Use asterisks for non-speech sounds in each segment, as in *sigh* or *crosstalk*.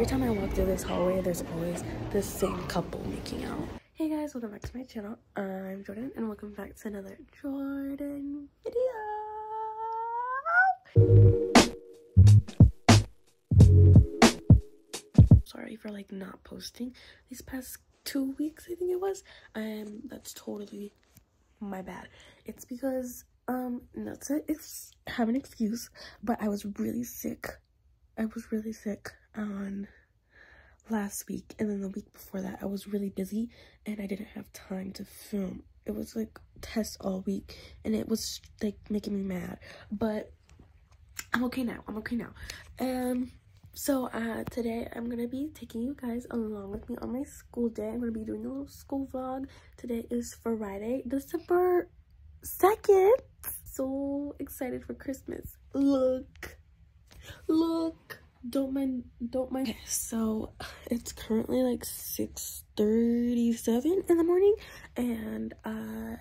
Every time I walk through this hallway, there's always the same couple making out. Hey guys, welcome back to my channel. I'm Jordyn and welcome back to another Jordyn video. Sorry for like not posting these past two weeks, I think it was. Um, that's totally my bad. It's because, um, not to ex have an excuse, but I was really sick. I was really sick on last week and then the week before that I was really busy and I didn't have time to film. It was like test all week and it was like making me mad. But I'm okay now. I'm okay now. Um so uh today I'm gonna be taking you guys along with me on my school day. I'm gonna be doing a little school vlog. Today is Friday, December 2nd. So excited for Christmas. Look. Look don't mind don't mind. Okay, *laughs* so *laughs* it's currently like 6 37 in the morning and uh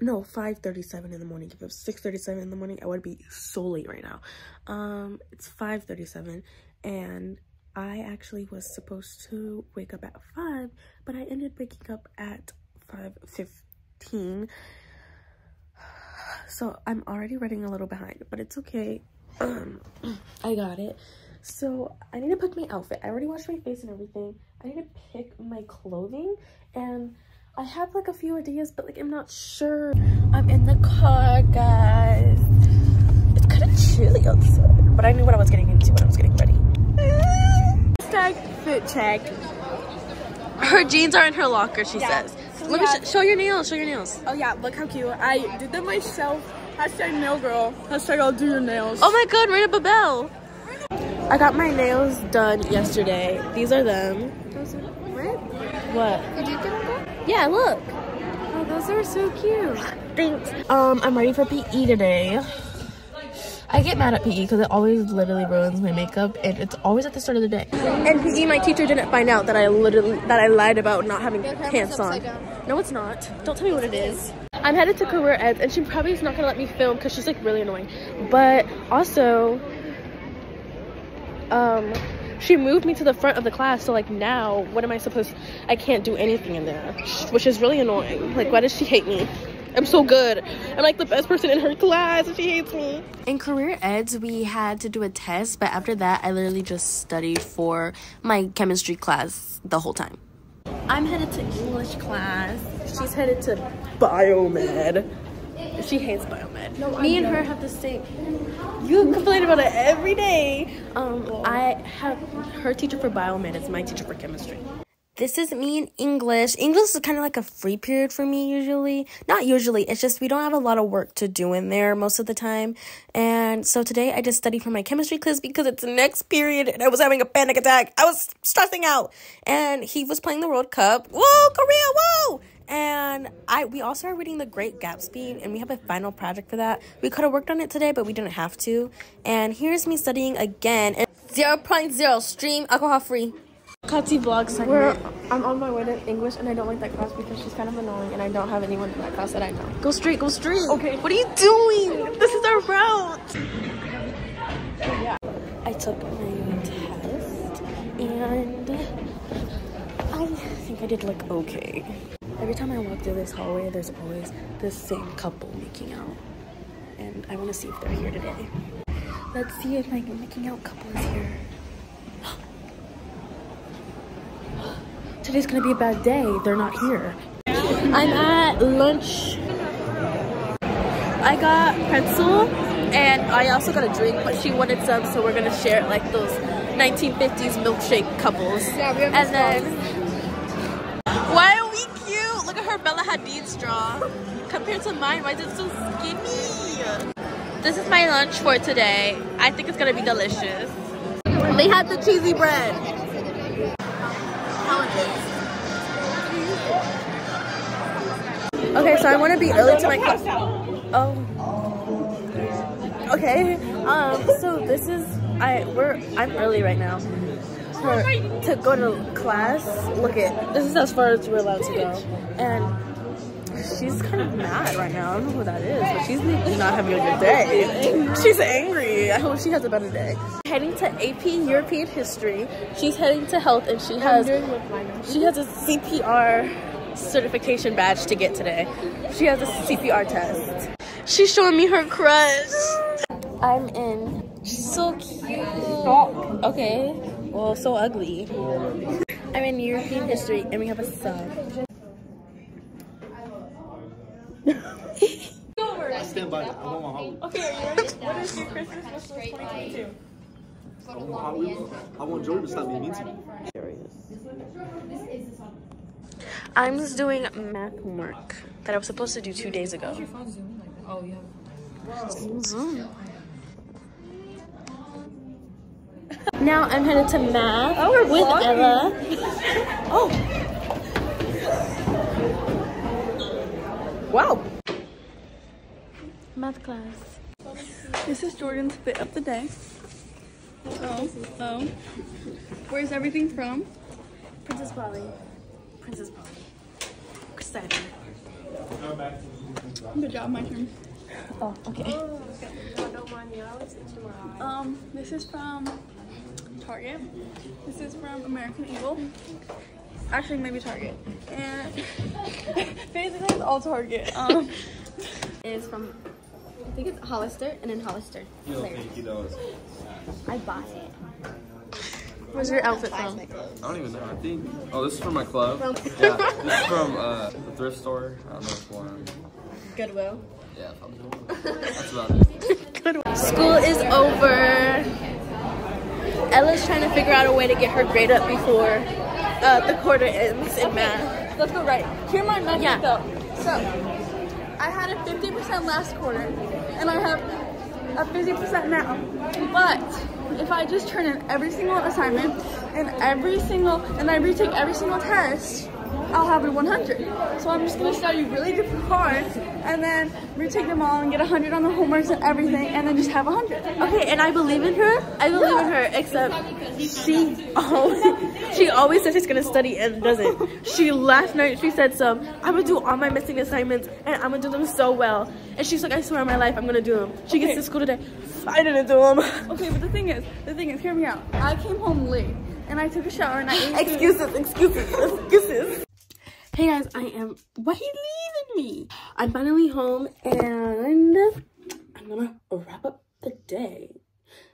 no 5 37 in the morning. If it was 6 37 in the morning i would be so late right now. Um it's 5 37 and i actually was supposed to wake up at 5 but i ended waking up at 5 15 *sighs* so i'm already running a little behind but it's okay. Um *clears throat* i got it so I need to pick my outfit. I already washed my face and everything. I need to pick my clothing and I have like a few ideas, but like I'm not sure. I'm in the car, guys. It's kind of chilly outside, but I knew what I was getting into when I was getting ready. Hashtag fit check. Her jeans are in her locker, she yeah. says. So Let me sh show your nails, show your nails. Oh yeah, look how cute. I did them myself. Hashtag nail girl. Hashtag I'll do your nails. Oh my god, Marina Babel. I got my nails done yesterday. These are them. Those are what? What? Did you get them Yeah, look. Oh, those are so cute. Thanks. Um, I'm ready for PE today. I get mad at PE because it always literally ruins my makeup and it's always at the start of the day. And PE, my teacher didn't find out that I literally, that I lied about not having pants on. No, it's not. Don't tell me what it is. I'm headed to Career Eds and she probably is not gonna let me film because she's like really annoying. But also, um she moved me to the front of the class so like now what am i supposed i can't do anything in there which is really annoying. Like why does she hate me? I'm so good. I'm like the best person in her class and she hates me. In career eds we had to do a test but after that i literally just studied for my chemistry class the whole time. I'm headed to english class. She's headed to biomed she hates biomed. No, Me and her have the same. You complain about it every day. Um, I have her teacher for biomed is my teacher for chemistry. This is me in English. English is kind of like a free period for me usually. Not usually, it's just we don't have a lot of work to do in there most of the time. And so today I just studied for my chemistry class because it's the next period and I was having a panic attack. I was stressing out. And he was playing the World Cup. Whoa, Korea, whoa! And I we also are reading The Great Gatsby and we have a final project for that. We could have worked on it today, but we didn't have to. And here's me studying again. 0.0 stream alcohol free. Kati vlog segment. We're, I'm on my way to English and I don't like that class because she's kind of annoying and I don't have anyone in that class that I know. Go straight, go straight. Okay. What are you doing? This is our route. Yeah. I took my test and I think I did like okay. Every time I walk through this hallway, there's always the same couple making out. And I want to see if they're here today. Let's see if my making out couple is here. *gasps* Today's gonna be a bad day. They're not here. I'm at lunch. I got pretzel and I also got a drink, but she wanted some, so we're gonna share it like those 1950s milkshake couples. Yeah, and then why are we cute? Look at her Bella Hadid straw compared to mine. Why is it so skinny? This is my lunch for today. I think it's gonna be delicious. They had the cheesy bread. Okay, so I want to be early to my class. Oh. Okay. Um. So this is I. We're. I'm early right now. For, to go to class. Look at this is as far as we're allowed to go, and she's kind of mad right now. I don't know who that is, but she's not having a good day. She's angry. I hope she has a better day. Heading to AP European History. She's heading to Health, and she has she has a CPR certification badge to get today. She has a CPR test. She's showing me her crush. I'm in. She's so cute. Okay. Well, so ugly. I'm in European history and we have a sub. I stand by that. I want my Hot Wheels. Okay, are you ready? What is your Christmas wish list 2022? I want my Hot Wheels. I want Jordyn to stop being mean to me. I'm just doing math homework that I was supposed to do two days ago. Oh, yeah. Zoom. Now I'm headed to math Oh, we're with vlogging. Ella. oh. Wow. Math class. This is Jordyn's fit of the day. Oh, oh. Where's everything from? Princess Polly. Princess Polly. Excited. Good job, my turn. Oh, okay. Um, this is from Target. This is from American Eagle. Actually, maybe Target. And *laughs* basically, it's all Target. Um, *laughs* Is from, I think it's Hollister and then Hollister. I bought it. Where's your outfit from? I don't even know. I think. Oh, this is from my club. Yeah, *laughs* this is from uh, the thrift store. I don't know which one. Goodwill. Yeah, probably. That's about it. School is over. Ella's trying to figure out a way to get her grade up before uh, the quarter ends in math. let's go right. Here my metric Yeah. though. So, I had a 50% last quarter, and I have a 50% now. But if I just turn in every single assignment and every single, and I retake every single test, I'll have a 100. So I'm just gonna study really different hard, and then retake them all and get 100 on the homeworks and everything, and then just have 100. Okay, and I believe in her. I believe in her, except she always, *laughs* she always says she's gonna study and doesn't. She last night she said some. I'm gonna do all my missing assignments and I'm gonna do them so well. And she's like, I swear on my life, I'm gonna do them. She gets to school today. I didn't do them. *laughs* Okay, but the thing is, the thing is, hear me out. I came home late, and I took a shower, and I ate *laughs* excuses, excuses, excuses. Hey guys, I am. Why are you leaving me? I'm finally home and I'm gonna wrap up the day.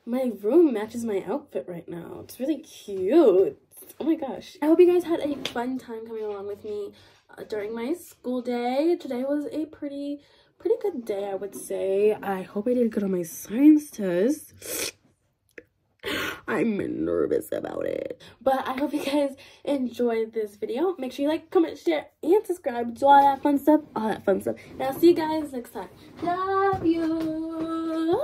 My room matches my outfit right now. It's really cute. Oh my gosh. I hope you guys had a fun time coming along with me uh, during my school day. Today was a pretty, pretty good day, I would say. I hope I did good on my science test. I'm nervous about it. But I hope you guys enjoyed this video. Make sure you like, comment, share, and subscribe. Do all that fun stuff. All that fun stuff. And I'll see you guys next time. Love you.